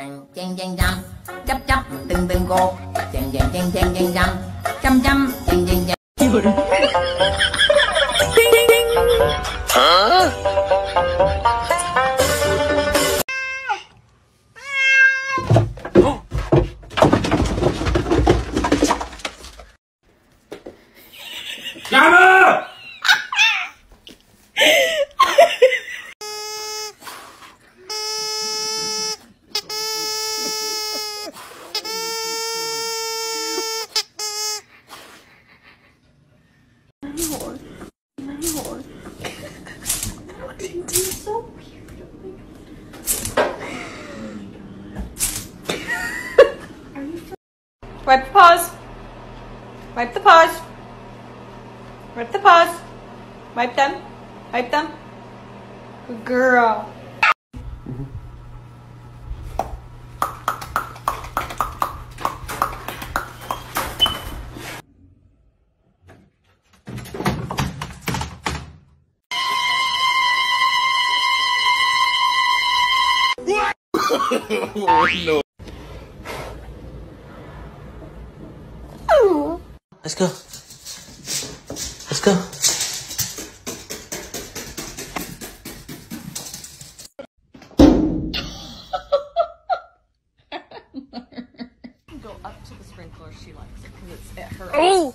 Chàng chàng chàng chăm Chấp chấp từng từng cột. Chàng chàng chàng chàng chàng chăm Chăm chăm chàng chàng chàng. 야마! Wipe the paws. Wipe the paws. Wipe the paws. Wipe them. Wipe them. Good girl. Let's go. Let's go. Go up to the sprinkler. She likes it because it's at her. Oh.